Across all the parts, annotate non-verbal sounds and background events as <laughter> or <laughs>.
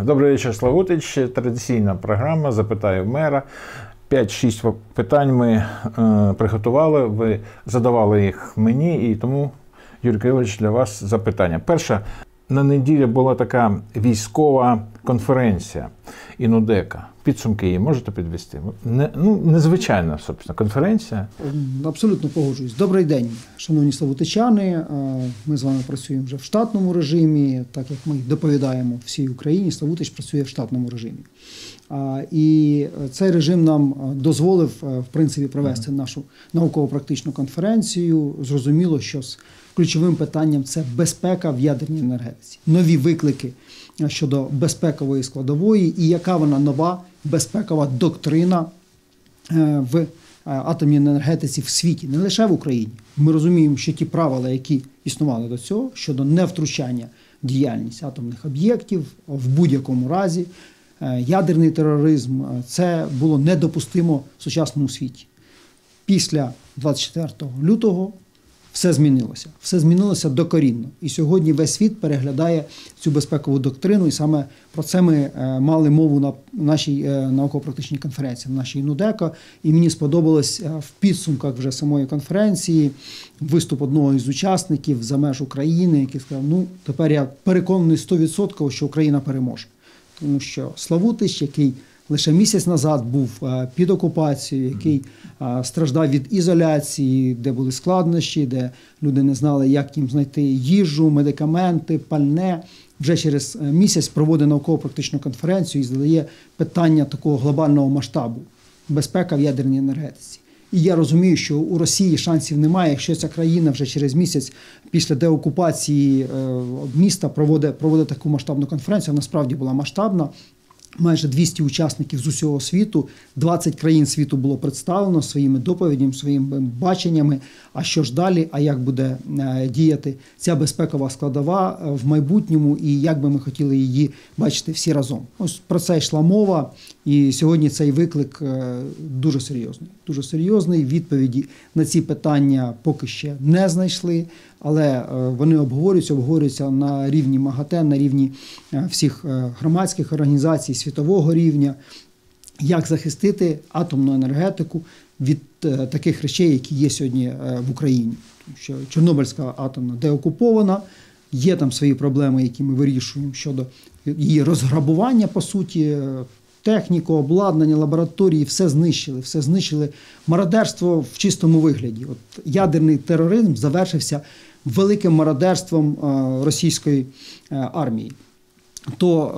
Добрий вечір, Славутич. Традиційна програма Запитаю мера. 5-6 питань ми е, приготували. Ви задавали їх мені, і тому, Юрій Кирилович, для вас запитання. Перше, на неділі була така військова конференція Інудека. Підсумки її можете підвести? Не, ну, незвичайна, собственно, конференція. Абсолютно погоджуюсь. Добрий день, шановні славутичани. Е, Ми з вами працюємо вже в штатному режимі, так як ми доповідаємо всій Україні. Славутич працює в штатному режимі. І цей режим нам е, дозволив е, в принципі провести нашу науково-практичну конференцію. Зрозуміло, що з ключовим питанням це безпека в ядерній енергетиці, нові виклики е, щодо безпекової складової, і яка вона нова безпекова доктрина е, в е, атомній енергетиці в світі, не лише в Україні. Ми розуміємо, що ті правила, які існували до цього щодо невтручання діяльність атомних об'єктів в будь-якому разі. Е, Ядерний тероризм це було недопустимо в сучасному світі. Після 24 лютого все змінилося. Все змінилося докорінно. І сьогодні весь світ переглядає цю безпекову доктрину, і саме про це ми е, мали мову на нашій е, науково-практичній конференції, на нашій НУДЕКО. І мені сподобалось е, в підсумках вже самої конференції виступ одного із учасників за меж України, який сказав: ну тепер я переконаний 100%, що Україна переможе. Тому що Славутич, який лише місяць назад був е, під окупацією, який е, страждав від ізоляції, де були складнощі, де люди не знали, як їм знайти їжу, медикаменти, пальне. Вже через е, місяць проводить науково-практичну конференцію і задає питання такого глобального масштабу безпека в ядерній енергетиці. І я розумію, що у Росії шансів немає, якщо ця країна вже через місяць після деокупації міста проводить, проводить таку масштабну конференцію. Вона насправді була масштабна. Майже 200 учасників з усього світу, 20 країн світу було представлено своїми доповідями, своїми баченнями. А що ж далі? А як буде е, діяти ця безпекова складова е, в майбутньому, і як би ми хотіли її бачити всі разом? Ось про це йшла мова. І сьогодні цей виклик е, дуже серйозний. Дуже серйозний. Відповіді на ці питання поки ще не знайшли, але вони обговорюються, обговорюються на рівні МАГАТЕ, на рівні всіх громадських організацій світового рівня. Як захистити атомну енергетику від таких речей, які є сьогодні в Україні? Тому що Чорнобильська атомна деокупована, є там свої проблеми, які ми вирішуємо щодо її розграбування, по суті, техніку, обладнання, лабораторії, все знищили, все знищили мародерство в чистому вигляді. От ядерний тероризм завершився великим мародерством російської армії. То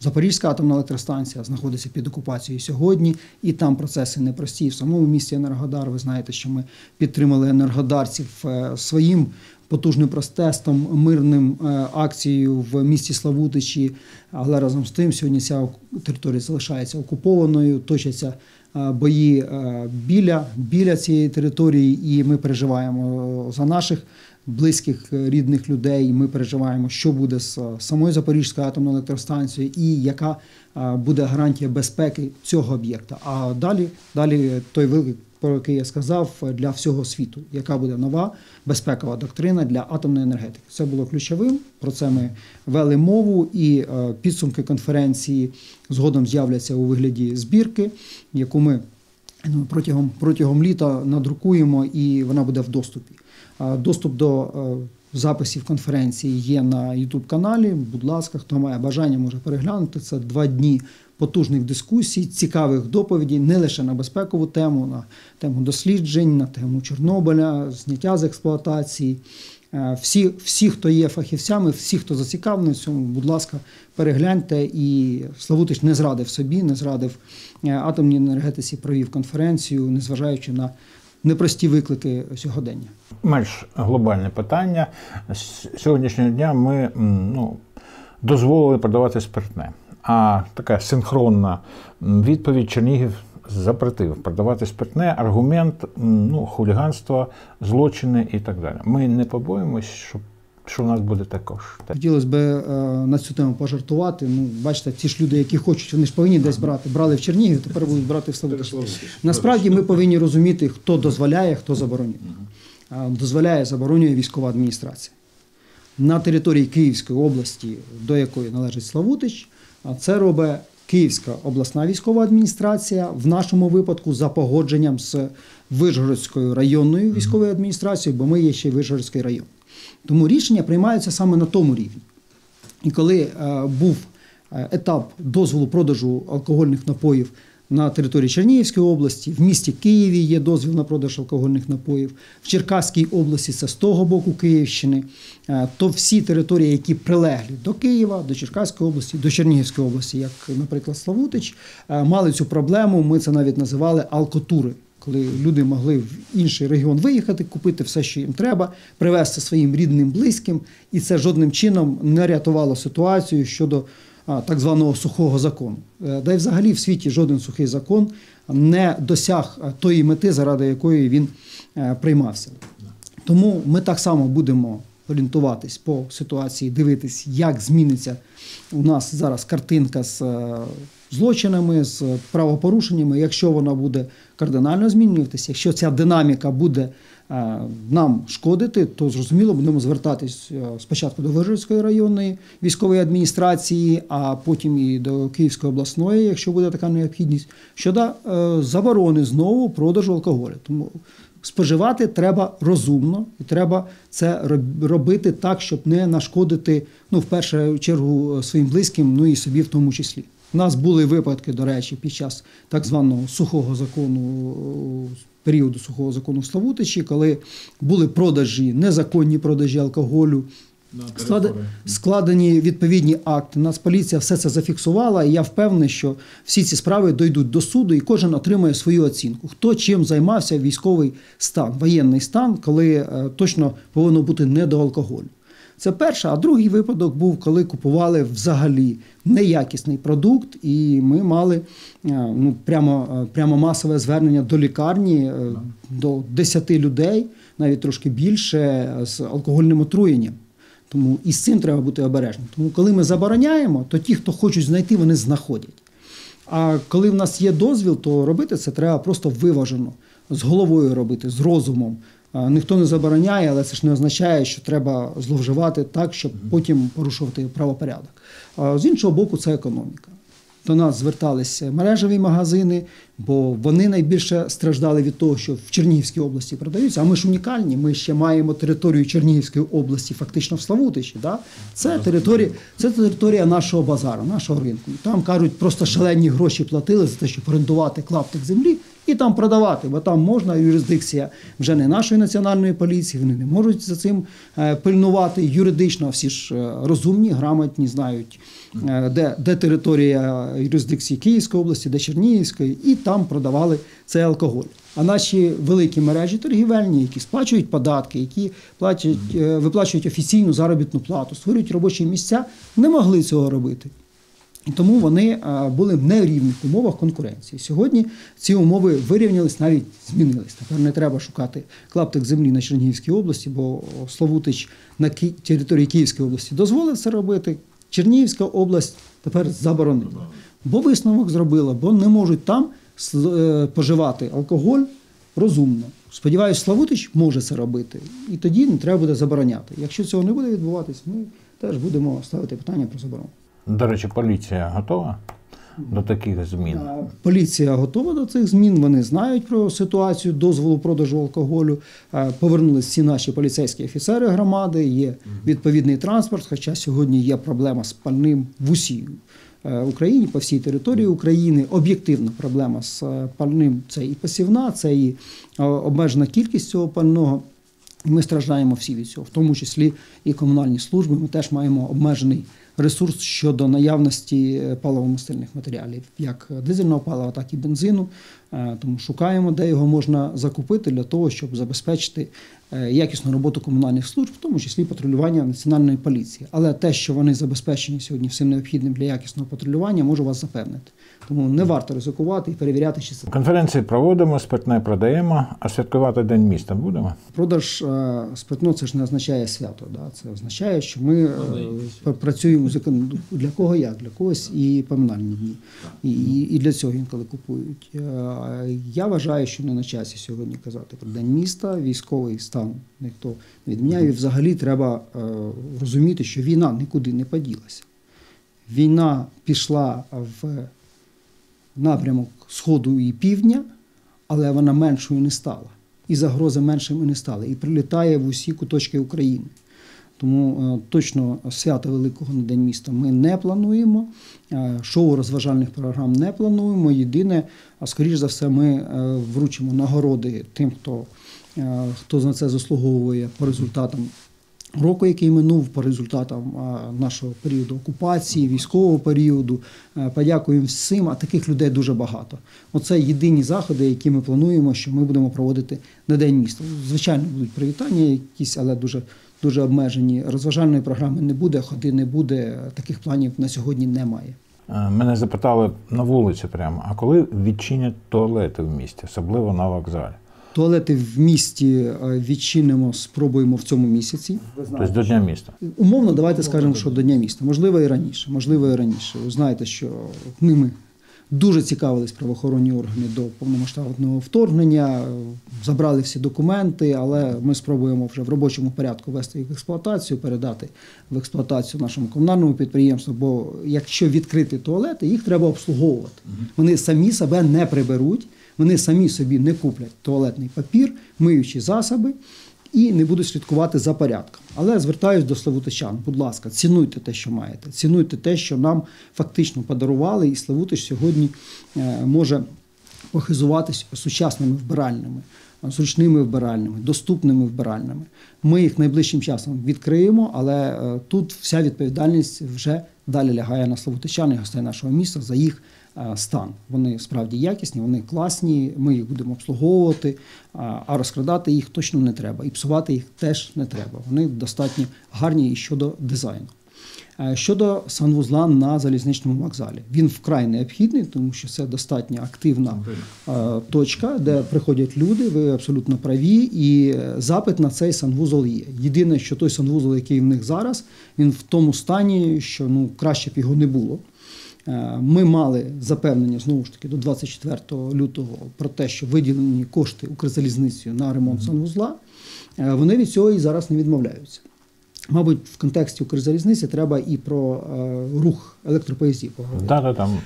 Запорізька атомна електростанція знаходиться під окупацією сьогодні, і там процеси непрості. В самому місті Енергодар. Ви знаєте, що ми підтримали енергодарців своїм потужним протестом, мирним акцією в місті Славутичі. Але разом з тим сьогодні ця територія залишається окупованою, точаться бої біля, біля цієї території, і ми переживаємо за наших близьких рідних людей. Ми переживаємо, що буде з самою Запорізькою атомною електростанцією і яка буде гарантія безпеки цього об'єкта. А далі, далі той виклик, про який я сказав, для всього світу, яка буде нова безпекова доктрина для атомної енергетики. Це було ключовим. Про це ми вели мову, і підсумки конференції згодом з'являться у вигляді збірки, яку ми протягом протягом літа надрукуємо, і вона буде в доступі. Доступ до записів конференції є на youtube каналі. Будь ласка, хто має бажання, може переглянути. Це два дні потужних дискусій, цікавих доповідей, не лише на безпекову тему, на тему досліджень, на тему Чорнобиля, зняття з експлуатації. Всі, всі, хто є фахівцями, всі, хто зацікавлений в цьому, будь ласка, перегляньте. І Славутич не зрадив собі, не зрадив атомній енергетиці, провів конференцію, незважаючи на непрості виклики сьогодення. Менш глобальне питання. З сьогоднішнього дня ми ну, дозволили продавати спиртне. А така синхронна відповідь Чернігів запретив продавати спиртне, аргумент ну, хуліганство, злочини і так далі. Ми не побоїмось, що що в нас буде також. Хотілося б е, на цю тему пожартувати. Ну, бачите, ті ж люди, які хочуть, вони ж повинні десь брати. Брали в Чернігів, тепер будуть брати в Славутичі. Насправді ми повинні розуміти, хто дозволяє, хто заборонює. Дозволяє, заборонює військова адміністрація. на території Київської області, до якої належить Славутич. А це робить Київська обласна військова адміністрація, в нашому випадку за погодженням з Вишгородською районною військовою адміністрацією, бо ми є ще Вишгородський район. Тому рішення приймаються саме на тому рівні. І коли е, був е, етап дозволу продажу алкогольних напоїв на території Чернігівської області, в місті Києві є дозвіл на продаж алкогольних напоїв, в Черкаській області це з того боку Київщини, е, то всі території, які прилеглі до Києва, до Черкаської області, до Чернігівської області, як, наприклад, Славутич, е, мали цю проблему. Ми це навіть називали алкотури. Коли люди могли в інший регіон виїхати, купити все, що їм треба, привезти своїм рідним, близьким, і це жодним чином не рятувало ситуацію щодо так званого сухого закону. Е, Да й взагалі в світі жоден сухий закон не досяг тої мети, заради якої він е, приймався. Тому ми так само будемо орієнтуватись по ситуації, дивитись, як зміниться у нас зараз картинка з е, злочинами, з правопорушеннями. Якщо вона буде кардинально змінюватися, якщо ця динаміка буде е, нам шкодити, то зрозуміло будемо звертатись е, спочатку до Вижгородської районної військової адміністрації, а потім і до Київської обласної, якщо буде така необхідність, щодо е, заборони знову продажу алкоголю. Тому споживати треба розумно і треба це робити так, щоб не нашкодити ну, в першу чергу своїм близьким, ну і собі в тому числі. У нас були випадки, до речі, під час так званого сухого закону, е, періоду сухого закону в Славутичі, коли були продажі, незаконні продажі алкоголю. Склад... Складені відповідні акти. Нацполіція все це зафіксувала, і я впевнений, що всі ці справи дійдуть до суду, і кожен отримає свою оцінку. Хто чим займався військовий стан, воєнний стан, коли е, точно повинно бути не до алкоголю. Це перше. А другий випадок був, коли купували взагалі неякісний продукт, і ми мали е, ну, прямо, е, прямо масове звернення до лікарні е, до 10 людей, навіть трошки більше, з алкогольним отруєнням. Тому і з цим треба бути обережним. Тому коли ми забороняємо, то ті, хто хочуть знайти, вони знаходять. А коли в нас є дозвіл, то робити це треба просто виважено, з головою робити, з розумом. А, Ніхто не забороняє, але це ж не означає, що треба зловживати так, щоб потім порушувати правопорядок. З іншого боку, це економіка. До нас зверталися мережеві магазини, бо вони найбільше страждали від того, що в Чернігівській області продаються. А ми ж унікальні. Ми ще маємо територію Чернігівської області, фактично в Славутичі. Да? Це територія, це територія нашого базару, нашого ринку. Там кажуть, просто шалені гроші платили за те, щоб орендувати клаптик землі і там продавати, бо там можна юрисдикція вже не нашої національної поліції. Вони не можуть за цим е, пильнувати юридично. Всі ж е, розумні, грамотні, знають, е, де, де територія юрисдикції Київської області, де Чернігівської, і там продавали цей алкоголь. А наші великі мережі торгівельні, які сплачують податки, які платять, виплачують офіційну заробітну плату, створюють робочі місця, не могли цього робити. І тому вони е, були в нерівних умовах конкуренції. Сьогодні ці умови вирівнялись, навіть змінились. Тепер не треба шукати клаптик землі на Чернігівській області, бо Словутич на території Київської області дозволив це робити. Чернігівська область тепер заборонила. Бо висновок зробила, бо не можуть там е, поживати алкоголь розумно. Сподіваюсь, Славутич може це робити, і тоді не треба буде забороняти. Якщо цього не буде відбуватись, ми теж будемо ставити питання про заборону. До речі, поліція готова до таких змін? Поліція готова до цих змін. Вони знають про ситуацію дозволу продажу алкоголю. А, Повернулись всі наші поліцейські офіцери громади. Є відповідний транспорт. Хоча сьогодні є проблема з пальним в усій е, Україні, по всій території України. Об'єктивна проблема з е, пальним це і посівна, це і е, обмежена кількість цього пального. Ми страждаємо всі від цього, в тому числі і комунальні служби. Ми теж маємо обмежений ресурс щодо наявності е, паливомастильних матеріалів, як дизельного палива, так і бензину. Е, Тому шукаємо, де його можна закупити для того, щоб забезпечити е, якісну роботу комунальних служб, в тому числі патрулювання національної поліції. Але те, що вони забезпечені сьогодні всім необхідним для якісного патрулювання, можу вас запевнити. Тому не варто ризикувати і перевіряти, чи це Конференції проводимо, спиртне продаємо, а святкувати День міста будемо. Продаж е, спиртного це ж не означає свято. Да? Це означає, що ми е, працюємо для кого як? Для когось і поминальні дні. І, і, і для цього інколи купують. Е, Я вважаю, що не на часі сьогодні казати про День міста, військовий стан ніхто не відміняє. І взагалі треба е, розуміти, що війна нікуди не поділася. Війна пішла в напрямок Сходу і Півдня, але вона меншою не стала. І загрози меншими не стали. І прилітає в усі куточки України. Тому е, точно свята Великого на День міста ми не плануємо. е, Шоу розважальних програм не плануємо. Єдине, а скоріш за все, ми вручимо нагороди тим, хто, хто на це заслуговує по результатам року, який минув, по результатам нашого періоду окупації, військового періоду. Е, Подякуємо всім, а таких людей дуже багато. Оце єдині заходи, які ми плануємо, що ми будемо проводити на День міста. Звичайно, будуть привітання якісь, але дуже. Дуже обмежені розважальної програми не буде, ходи не буде. Таких планів на сьогодні немає. Е, Мене запитали на вулиці прямо, а коли відчинять туалети в місті, особливо на вокзалі? Туалети в місті е, відчинимо, спробуємо в цьому місяці. Тобто до Дня міста. Умовно, давайте скажемо, що до Дня міста. Можливо, і раніше. Можливо, і раніше. Ви знаєте, що ними дуже цікавились правоохоронні органи до повномасштабного вторгнення, забрали всі документи, але ми спробуємо вже в робочому порядку вести їх в експлуатацію, передати в експлуатацію нашому комунальному підприємству. Бо якщо відкрити туалети, їх треба обслуговувати. Вони самі себе не приберуть, вони самі собі не куплять туалетний папір, миючі засоби і не будуть слідкувати за порядком. Але звертаюсь до славутичан, будь ласка, цінуйте те, що маєте, цінуйте те, що нам фактично подарували, і Славутич сьогодні е, може похизуватись сучасними вбиральнями, зручними вбиральнями, доступними вбиральнями. Ми їх найближчим часом відкриємо, але е, тут вся відповідальність вже далі лягає на славутичан і гостей нашого міста за їх е, стан. Вони справді якісні, вони класні. Ми їх будемо обслуговувати, а розкрадати їх точно не треба. І псувати їх теж не треба. Вони достатньо гарні і щодо дизайну. Е, Щодо санвузла на залізничному вокзалі, він вкрай необхідний, тому що це достатньо активна е, точка, де приходять люди. Ви абсолютно праві, і е, запит на цей санвузол є. Єдине, що той санвузол, який в них зараз, він в тому стані, що ну краще б його не було. Ми мали запевнення знову ж таки до 24 лютого про те, що виділені кошти Укрзалізницею на ремонт санвузла. Вони від цього і зараз не відмовляються. Мабуть, в контексті Укрзалізниці треба і про е, рух електропоїздів поговорити. Да, да, там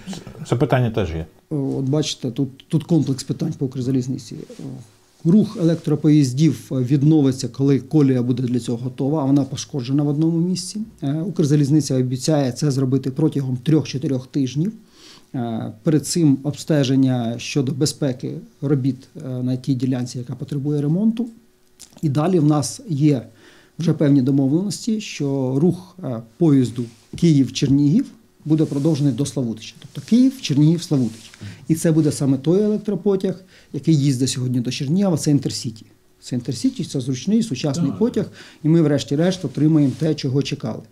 запитання теж є. От бачите, тут, тут комплекс питань по Укрзалізниці. Рух електропоїздів відновиться, коли колія буде для цього готова, а вона пошкоджена в одному місці. Е, Укрзалізниця обіцяє це зробити протягом 3-4 тижнів. Е, Перед цим обстеження щодо безпеки робіт е, на тій ділянці, яка потребує ремонту. І далі в нас є вже певні домовленості, що рух е, поїзду Київ-Чернігів буде продовжений до Славутича. Тобто Київ, Чернігів, Славутич. І це буде саме той електропотяг, який їздить сьогодні до Чернігова, це Інтерсіті. Це Інтерсіті, це зручний сучасний потяг, і ми, врешті-решт, отримаємо те, чого чекали.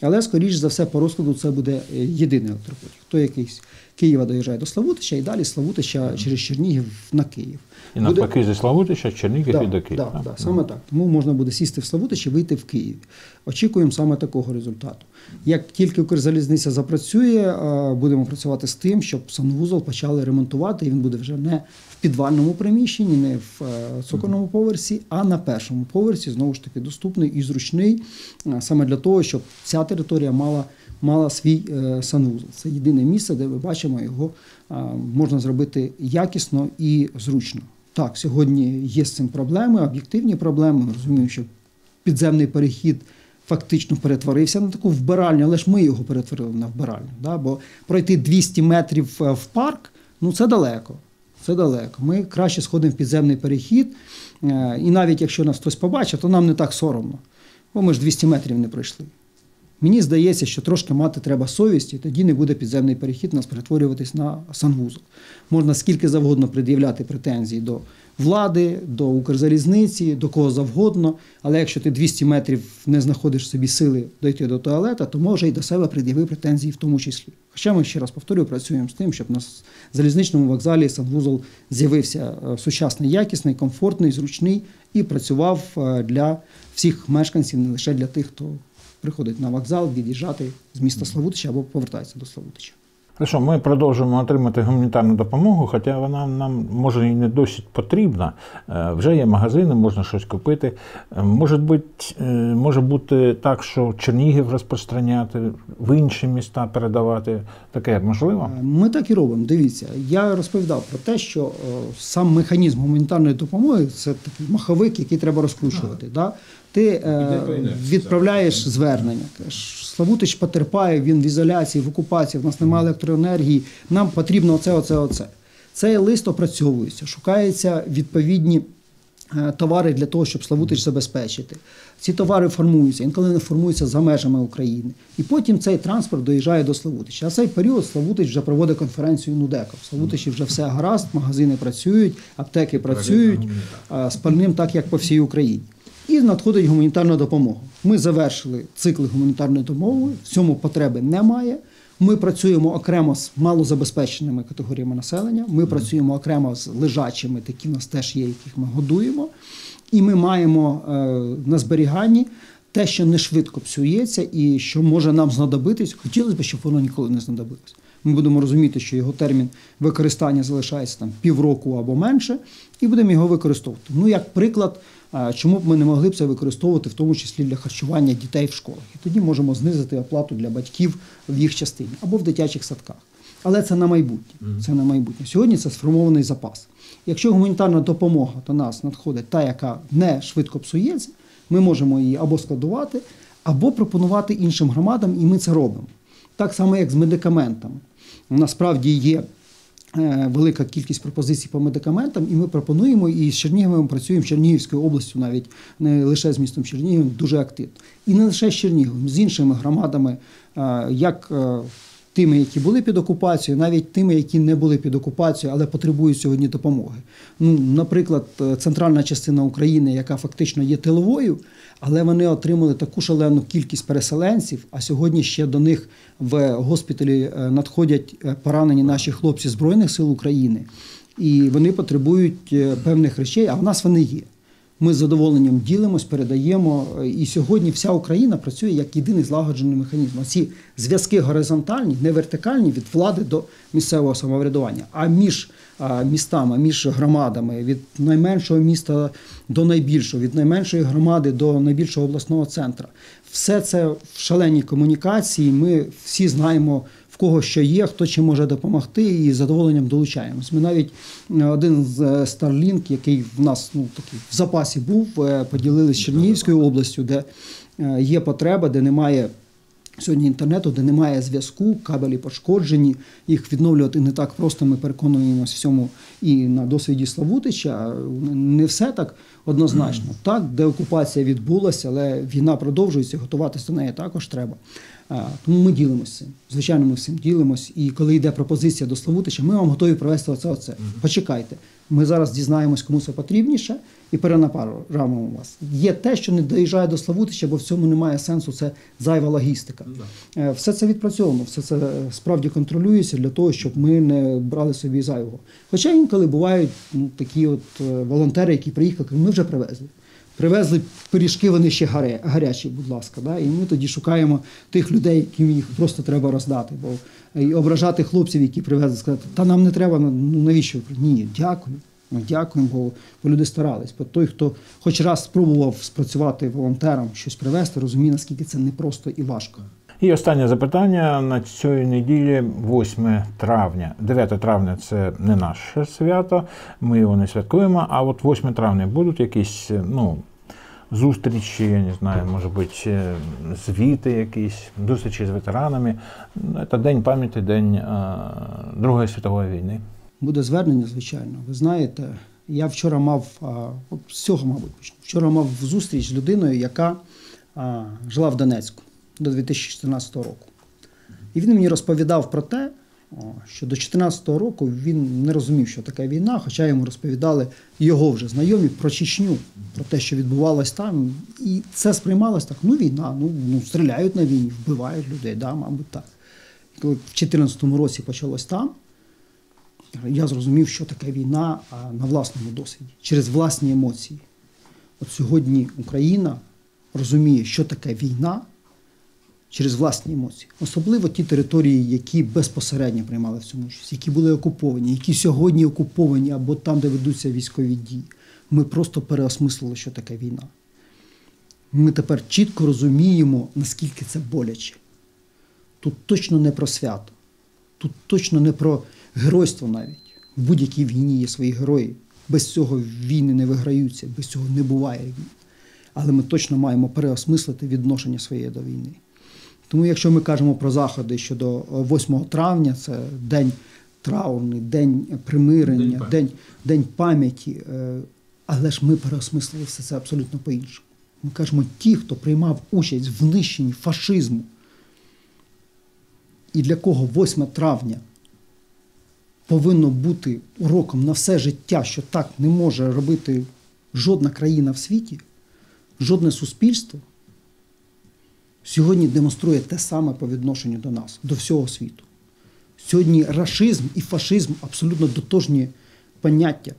Але, скоріш за все, по розкладу це буде е, єдиний електропотяг. Той якийсь Києва доїжджає до Славутича і далі Славутича через Чернігів на Київ. І навпаки, зі Славутича, Чернігів Да, і до Києва. Да, да, саме так. Тому можна буде сісти в Славутич і вийти в Київ. Очікуємо саме такого результату. Як тільки Укрзалізниця запрацює, будемо працювати з тим, щоб санвузол почали ремонтувати. І він буде вже не підвальному приміщенні, не в е, цокольному поверсі, а на першому поверсі знову ж таки доступний і зручний е, саме для того, щоб ця територія мала. Мала свій е, санвузол. Це єдине місце, де ми бачимо його можна зробити якісно і зручно. Так, сьогодні є з цим проблеми, об'єктивні проблеми. Ми розуміємо, що підземний перехід фактично перетворився на таку вбиральню, але ж ми його перетворили на вбиральню. Да? Бо пройти 200 метрів в парк ну це далеко. Це далеко. Ми краще сходимо в підземний перехід, е, і навіть якщо нас хтось побачить, то нам не так соромно, бо ми ж 200 метрів не пройшли. Мені здається, що трошки мати треба совість, і тоді не буде підземний перехід нас перетворюватись на санвузол. Можна скільки завгодно пред'являти претензії до влади, до Укрзалізниці, до кого завгодно. Але якщо ти 200 метрів не знаходиш собі сили дойти до туалета, то може і до себе пред'яви претензії в тому числі. Хоча ми ще раз повторюю, працюємо з тим, щоб на залізничному вокзалі санвузол з'явився е, сучасний, якісний, комфортний, зручний і працював е, для всіх мешканців, не лише для тих, хто приходить на вокзал, від'їжджати з міста Славутича або повертається до Славутича. Хорошо, ми продовжуємо отримати гуманітарну допомогу, хоча вона нам може і не досить потрібна. Е, Вже є магазини, можна щось купити. Е, Може бути, е, може бути так, що Чернігів розпространяти, в інші міста передавати. Таке можливо? Ми так і робимо. Дивіться, я розповідав про те, що сам механізм гуманітарної допомоги це такий маховик, який треба розкручувати. Да? Ти е, відправляєш звернення. кажеш, Славутич потерпає, він в ізоляції, в окупації, в нас немає електроенергії. Нам потрібно оце, оце, оце. Цей лист опрацьовується, шукаються відповідні е, товари для того, щоб Славутич забезпечити. Ці товари формуються, інколи не формуються за межами України. І потім цей транспорт доїжджає до Славутича. А цей період Славутич вже проводить конференцію НУДЕКа. В Славутичі вже все гаразд, магазини працюють, аптеки працюють з пальним так, як по всій Україні. І надходить гуманітарна допомога. Ми завершили цикл гуманітарної допомоги, в цьому потреби немає. Ми працюємо окремо з малозабезпеченими категоріями населення. Ми працюємо окремо з лежачими, такі в нас теж є, яких ми годуємо. І ми маємо е, на зберіганні те, що не швидко псується і що може нам знадобитись. Хотілося б, щоб воно ніколи не знадобилось. Ми будемо розуміти, що його термін використання залишається там півроку або менше, і будемо його використовувати. Ну, як приклад, чому б ми не могли б це використовувати, в тому числі для харчування дітей в школах. І тоді можемо знизити оплату для батьків в їх частині або в дитячих садках. Але це на майбутнє. Це на майбутнє. Сьогодні це сформований запас. Якщо гуманітарна допомога до нас надходить та, яка не швидко псується, ми можемо її або складувати, або пропонувати іншим громадам, і ми це робимо. Так само, як з медикаментами. Насправді є е, велика кількість пропозицій по медикаментам, і ми пропонуємо і з Черніговим працюємо з Чернігівською областю, навіть не лише з містом Чернігівом, дуже активно. І не лише з Черніговим, з іншими громадами, е, як е, тими, які були під окупацією, навіть тими, які не були під окупацією, але потребують сьогодні допомоги. Ну, наприклад, е, центральна частина України, яка фактично є тиловою, але вони отримали таку шалену кількість переселенців. А сьогодні ще до них в госпіталі е, надходять е, поранені наші хлопці Збройних сил України, і вони потребують е, певних речей, а в нас вони є. Ми з задоволенням ділимось, передаємо. І сьогодні вся Україна працює як єдиний злагоджений механізм. Ці зв'язки горизонтальні, не вертикальні від влади до місцевого самоврядування, а між містами, між громадами, від найменшого міста до найбільшого, від найменшої громади до найбільшого обласного центру. Все це в шаленій комунікації. Ми всі знаємо. В кого що є, хто чим може допомогти, і з задоволенням долучаємось. Ми навіть е, один з е, Starlink, який в нас ну такий в запасі був, е, поділилися з Чернігівською областю, де є потреба, де немає. Сьогодні інтернету, де немає зв'язку, кабелі пошкоджені, їх відновлювати не так просто. Ми переконуємось в цьому і на досвіді Славутича. Не все так однозначно. Так, деокупація відбулася, але війна продовжується, готуватися до неї також треба. Тому ми ділимося цим. Звичайно, ми всім ділимось. І коли йде пропозиція до Славутича, ми вам готові провести оце. оце. Почекайте. Ми зараз дізнаємось, кому це потрібніше, і перенапаруємо вас. Є те, що не доїжджає до Славутича, бо в цьому немає сенсу. Це зайва логістика. Е, Все це відпрацьовано, все це е, справді контролюється для того, щоб ми не брали собі зайвого. Хоча інколи бувають ну, такі от е, волонтери, які приїхали, ми вже привезли. Привезли пиріжки, вони ще гарячі, будь ласка. Да? І ми тоді шукаємо тих людей, яким їх просто треба роздати. Бо і ображати хлопців, які привезли, сказати, та нам не треба, ну навіщо? Ні, дякую. Ну, дякуємо, бо, бо люди старались. Бо той, хто хоч раз спробував спрацювати волонтером, щось привезти, розуміє, наскільки це непросто і важко. І останнє запитання на цієї неділі, 8 травня. 9 травня це не наше свято, ми його не святкуємо. А от 8 травня будуть якісь ну, зустрічі, я не знаю, може бути е, звіти якісь, зустрічі з ветеранами. Ну, Це День пам'яті, День е, Другої світової війни. Буде звернення, звичайно. Ви знаєте, я вчора мав з цього, мабуть. Вчора мав зустріч з людиною, яка жила в Донецьку до 2014 року. І він мені розповідав про те, що до 2014 року він не розумів, що таке війна, хоча йому розповідали його вже знайомі про Чечню, про те, що відбувалось там. І це сприймалось так: ну війна, ну, ну стріляють на війні, вбивають людей, да, мабуть, так. І коли в 2014 році почалось там, я зрозумів, що таке війна на власному досвіді, через власні емоції. От сьогодні Україна розуміє, що таке війна, через власні емоції. Особливо ті території, які безпосередньо приймали в цьому участь, які були окуповані, які сьогодні окуповані або там, де ведуться військові дії. Ми просто переосмислили, що таке війна. Ми тепер чітко розуміємо, наскільки це боляче. Тут точно не про свято, тут точно не про геройство навіть. В будь-якій війні є свої герої. Без цього війни не виграються, без цього не буває війни. Але ми точно маємо переосмислити відношення своєї до війни. Тому, якщо ми кажемо про заходи щодо 8 травня, це день траурний, день примирення, День день, день пам'яті. е, Але ж ми переосмислили все це абсолютно по-іншому. Ми кажемо, ті, хто приймав участь в нищенні фашизму, і для кого 8 травня повинно бути уроком на все життя, що так не може робити жодна країна в світі, жодне суспільство, сьогодні демонструє те саме по відношенню до нас, до всього світу. Сьогодні рашизм і фашизм абсолютно дотожні поняття,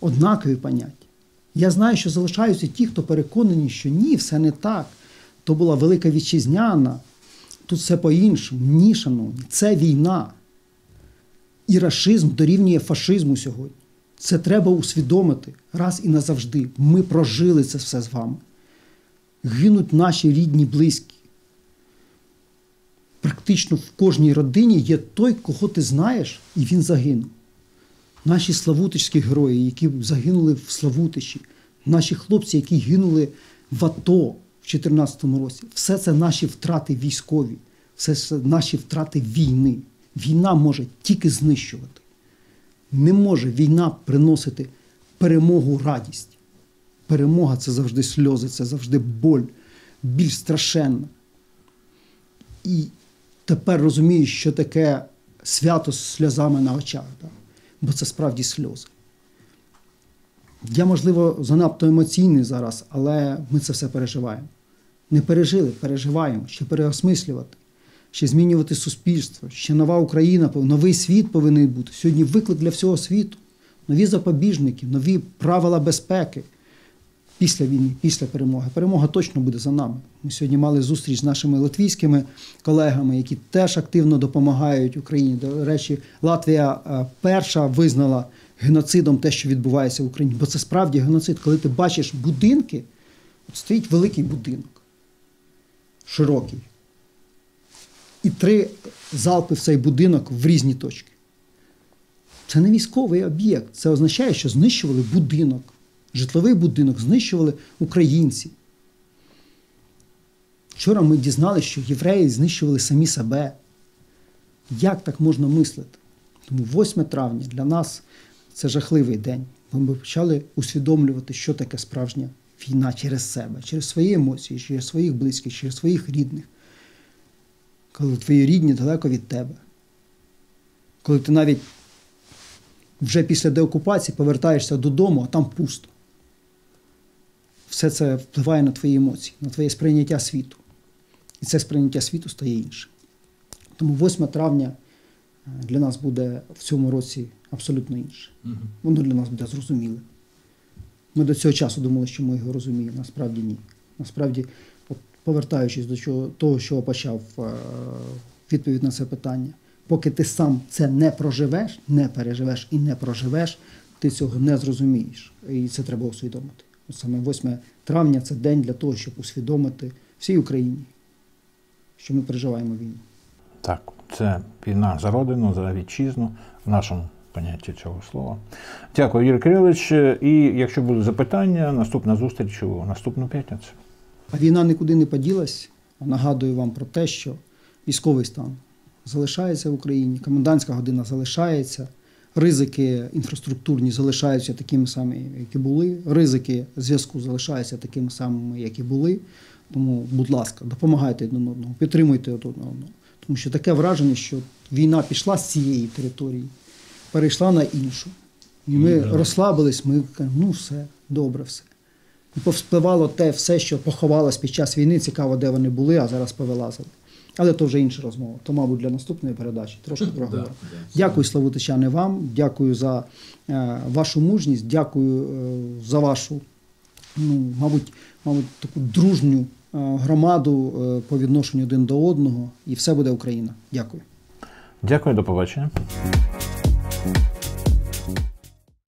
однакові поняття. Я знаю, що залишаються ті, хто переконані, що ні, все не так. То була велика вітчизняна, тут все по-іншому. Ні, шановні, це війна. І рашизм дорівнює фашизму сьогодні. Це треба усвідомити раз і назавжди. Ми прожили це все з вами. Гинуть наші рідні, близькі. Практично в кожній родині є той, кого ти знаєш, і він загинув. Наші славутичські герої, які загинули в Славутичі, наші хлопці, які гинули в АТО в 2014 році, все це наші втрати військові, все це наші втрати війни. Війна може тільки знищувати. Не може війна приносити перемогу, радість. Перемога це завжди сльози, це завжди боль, біль страшенна. І тепер розумію, що таке свято з сльозами на очах. Да? Бо це справді сльози. Я, можливо, занадто емоційний зараз, але ми це все переживаємо. Не пережили, переживаємо, ще переосмислювати, ще змінювати суспільство, ще нова Україна, новий світ повинен бути. Сьогодні виклик для всього світу, нові запобіжники, нові правила безпеки після війни, після перемоги. Перемога точно буде за нами. Ми сьогодні мали зустріч з нашими латвійськими колегами, які теж активно допомагають Україні. До речі, Латвія е, перша визнала геноцидом те, що відбувається в Україні. Бо це справді геноцид, коли ти бачиш будинки, от стоїть великий будинок, широкий. І три залпи в цей будинок в різні точки. Це не військовий об'єкт. Це означає, що знищували будинок, житловий будинок, знищували українці. Вчора ми дізналися, що євреї знищували самі себе. Як так можна мислити? Тому 8 травня для нас це жахливий день. Бо ми почали усвідомлювати, що таке справжня війна через себе, через свої емоції, через своїх близьких, через своїх рідних. Коли твої рідні далеко від тебе. Коли ти навіть вже після деокупації повертаєшся додому, а там пусто. Все це впливає на твої емоції, на твоє сприйняття світу. І це сприйняття світу стає іншим. Тому 8 травня е, для нас буде в цьому році абсолютно інше. Воно для нас буде зрозуміле. Ми до цього часу думали, що ми його розуміємо. Насправді ні. Насправді, от, повертаючись до чого, того, що почав е, відповідь на це питання, поки ти сам це не проживеш, не переживеш і не проживеш, ти цього не зрозумієш. І це треба усвідомити. Саме 8 травня це день для того, щоб усвідомити всій Україні, що ми переживаємо війну. Так, це війна за родину, за вітчизну в нашому понятті цього слова. Дякую, Юрій Кирилович. І якщо будуть запитання, наступна зустріч у наступну п'ятницю. А війна нікуди не поділась. Нагадую вам про те, що військовий стан залишається в Україні, комендантська година залишається, ризики інфраструктурні залишаються такими самими, які були. Ризики зв'язку залишаються такими самими, як і були. Тому, будь ласка, допомагайте один одному, підтримуйте один одного. Тому що таке враження, що війна пішла з цієї території, перейшла на іншу. І ми розслабились, ми кажемо, ну все, добре все. І повспливало те все, що поховалось під час війни. Цікаво, де вони були, а зараз повилазили. Але то вже інша розмова. То, мабуть, для наступної передачі трошки <laughs> проговоримо. Дякую, Славутичани, вам. Дякую за е, вашу мужність, дякую е, за вашу, ну, мабуть, мабуть, таку дружню громаду по відношенню один до одного, і все буде Україна. Дякую. Дякую, до побачення.